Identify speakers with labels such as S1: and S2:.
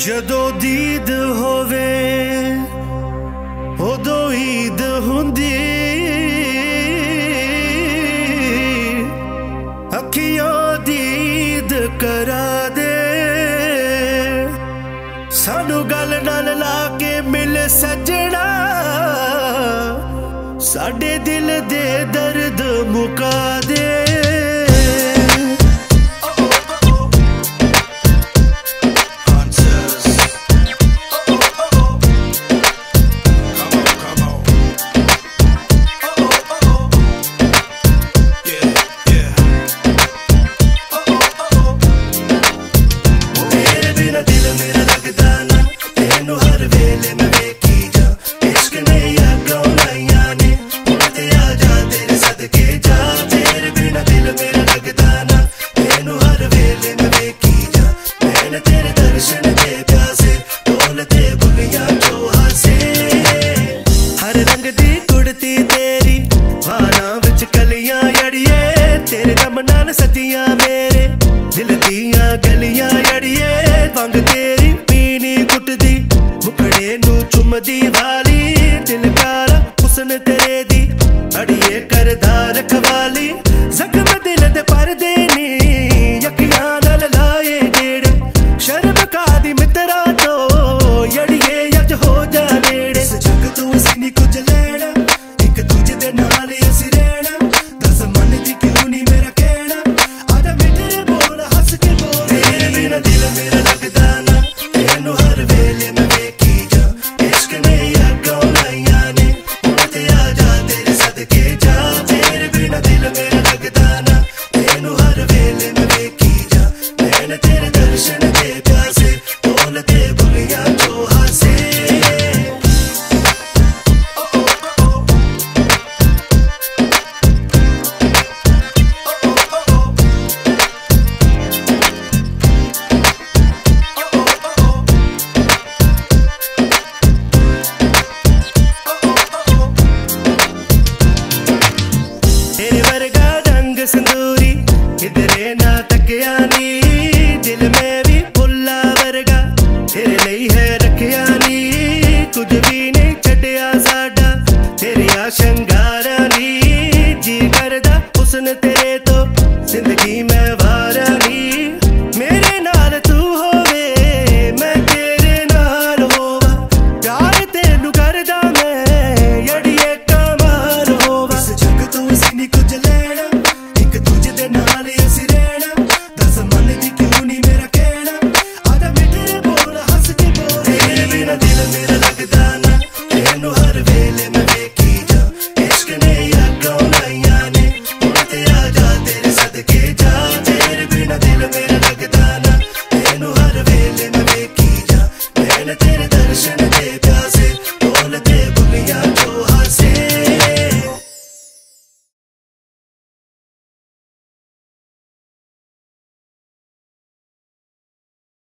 S1: ਜਦੋਂ ਦੀਦ ਹੋਵੇ, ਉਦੋਂ ਈਦ ਹੁੰਦੀ। ਅੱਖੀਆਂ ਦੀਦ ਕਰਾ ਦੇ। ਸਾਨੂੰ ਗੱਲ ਨਾਲ ਲਾ ਕੇ ਮਿਲ ਸੱਜਣਾ। ਸਾਡੇ ਦਿਲ ਦੇ ਦਰਦ ਮੁਕਾ ਦੇ। ਤੇਰਾ ਦਿਲ ਮੇਰਾ ਲੱਗਦਾ ਨਾ ਤੈਨੂੰ ਹਰ ਵੇਲੇ ਮੈਂ ਵੇਖੀ ਜਾ। ਇਸ਼ਕ ਨੇ ਅੱਗੋਂ ਲਾਈਆਂ ਨੇ, ਹੁਣ ਤੇ ਆ ਜਾ ਤੇਰੇ ਸਦਕੇ ਜਾ। ਤੇਰੇ ਬਿਨਾ ਦਿਲ ਮੇਰਾ ਲੱਗਦਾ ਨਾ ਤੈਨੂੰ ਹਰ ਵੇਲੇ ਮੈਂ ਵੇਖੀ ਜਾ। ਮੈਂ ਤੇਰੇ ਦਰਸ਼ਨ ਦੇ ਪਿਆਸੇ, ਢੋਲ ਤੇ ਬੁਗੀਆਂ ਜੋ ਹਾਸੇ। ਹਰ ਰੰਗ ਦੀ ਕੁੜਤੀ ਤੇਰੀ, ਵਾਲਾਂ ਵਿੱਚ ਕਲੀਆਂ ਅੜੀਏ, ਤੇਰੇ ਦਮ ਨਾਲ ਸਜੀਆਂ in a minute. ਜਾ, ਤੇਰੇ ਸਦਕੇ ਜਾ। ਤੇਰੇ ਬਿਨਾ ਦਿਲ ਮੇਰਾ ਲੱਗਦਾ ਨਾ। ਤੈਨੂੰ ਹਰ ਵੇਲੇ ਮੈਂ ਵੇਖੀ ਜਾ। ਮੈਂ ਤੇਰੇ